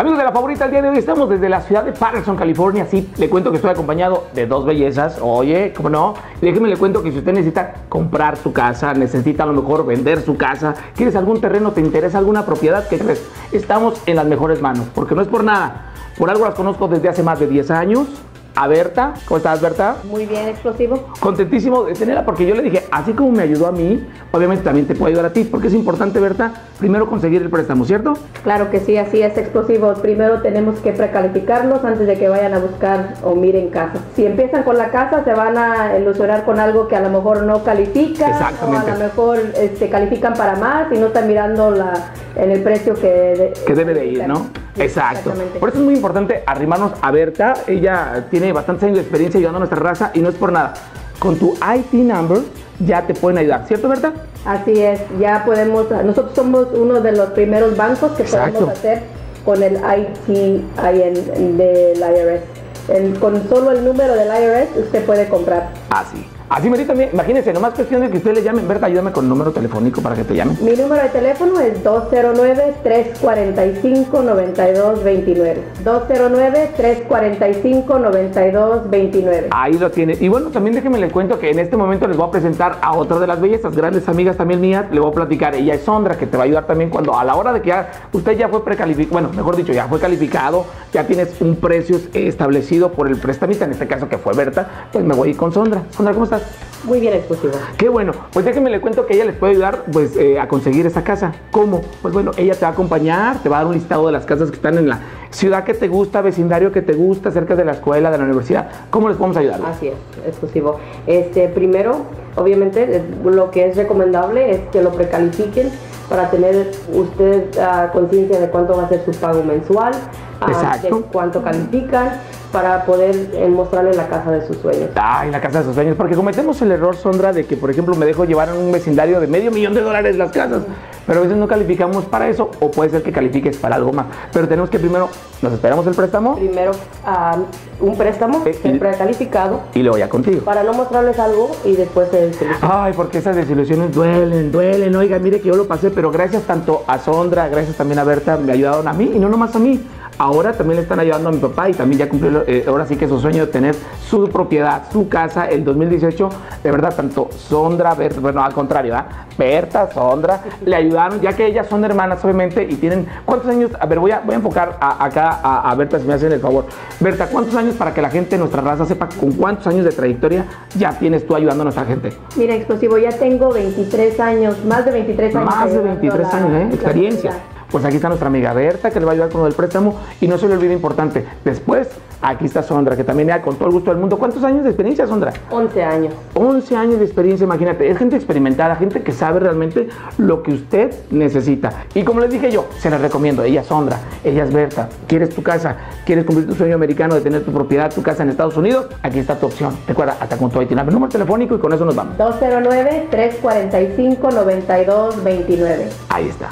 Amigos de la favorita, el día de hoy estamos desde la ciudad de Patterson, California. Sí, le cuento que estoy acompañado de dos bellezas. Oye, ¿cómo no? Déjeme le cuento que si usted necesita comprar su casa, necesita a lo mejor vender su casa, quieres algún terreno, te interesa alguna propiedad, ¿qué crees? Estamos en las mejores manos, porque no es por nada. Por algo las conozco desde hace más de 10 años a Berta. ¿Cómo estás, Berta? Muy bien, explosivo. Contentísimo de tenerla porque yo le dije, así como me ayudó a mí, obviamente también te puede ayudar a ti, porque es importante, Berta, primero conseguir el préstamo, ¿cierto? Claro que sí, así es, explosivo. Primero tenemos que precalificarlos antes de que vayan a buscar o miren casa. Si empiezan con la casa, se van a ilusionar con algo que a lo mejor no califica, o a lo mejor este, califican para más y no están mirando la, en el precio que, que debe de ir, ¿no? Exacto. Por eso es muy importante arrimarnos a Berta. Ella tiene bastantes años de experiencia ayudando a nuestra raza y no es por nada. Con tu IT number ya te pueden ayudar, ¿cierto, Berta? Así es, ya podemos, nosotros somos uno de los primeros bancos que Exacto. podemos hacer con el ITIN del IRS. El- con solo el número del IRS usted puede comprar. Así. Así, Merita, también, imagínense, nomás cuestión de que usted le llamen. Berta, ayúdame con el número telefónico para que te llamen. Mi número de teléfono es 209-345-9229. 209-345-9229. Ahí lo tiene. Y bueno, también déjenme le cuento que en este momento les voy a presentar a otra de las bellezas, grandes amigas también mías. Le voy a platicar. Ella es Sondra, que te va a ayudar también cuando a la hora de que ya, usted ya fue precalificado, bueno, mejor dicho, ya fue calificado, ya tienes un precio establecido por el prestamista, en este caso que fue Berta, pues me voy a ir con Sondra. Sondra, ¿cómo estás? Muy bien, exclusivo. Qué bueno. Pues déjenme le cuento que ella les puede ayudar pues eh, a conseguir esa casa. ¿Cómo? Pues bueno, ella te va a acompañar, te va a dar un listado de las casas que están en la ciudad que te gusta, vecindario que te gusta, cerca de la escuela, de la universidad. ¿Cómo les podemos ayudar? Así es, exclusivo. Este, primero, obviamente, eh, lo que es recomendable es que lo precalifiquen para tener usted ah, conciencia de cuánto va a ser su pago mensual, Exacto. de cuánto califican, para poder eh, mostrarle la casa de sus sueños. Ay, la casa de sus sueños. Porque cometemos el error, Sondra, de que, por ejemplo, me dejo llevar en un vecindario de medio millón de dólares las casas. Pero a veces no calificamos para eso, o puede ser que califiques para algo más. Pero tenemos que primero, nos esperamos el préstamo Primero, un préstamo Eh, y- precalificado y luego ya contigo. para no mostrarles algo y después se soluciona. Ay, porque esas desilusiones duelen, duelen. Oiga, mire que yo lo pasé, pero gracias tanto a Sondra, gracias también a Berta, me ayudaron a mí y no nomás a mí. Ahora también le están ayudando a mi papá y también ya cumplió eh, ahora sí que su sueño de tener su propiedad, su casa, el 2018. De verdad, tanto Sondra, Berta, bueno, al contrario, ¿ah? Berta, Sondra, le ayudaron, ya que ellas son hermanas, obviamente, y tienen. ¿Cuántos años? A ver, voy a, voy a enfocar a- acá a, a Berta, si me hacen el favor. Berta, ¿cuántos años para que la gente de nuestra raza sepa con cuántos años de trayectoria ya tienes tú ayudando a nuestra gente? Mira, explosivo, ya tengo 23 años, más de 23 años. Más de ayudando 23 a la- años, ¿eh? Experiencia. Pues aquí está nuestra amiga Berta, que le va a ayudar con lo del préstamo. Y no se le olvide importante, después, aquí está Sondra, que también ya con todo el gusto del mundo. ¿Cuántos años de experiencia, Sondra? 11 años. 11 años de experiencia, imagínate. Es gente experimentada, gente que sabe realmente lo que usted necesita. Y como les dije yo, se les recomiendo. Ella es Sondra, ella es Berta. ¿Quieres tu casa? ¿Quieres cumplir tu sueño americano de tener tu propiedad, tu casa en Estados Unidos? Aquí está tu opción. Recuerda, hasta con tu IT number, número telefónico y con eso nos vamos. 209-345-9229. Ahí está.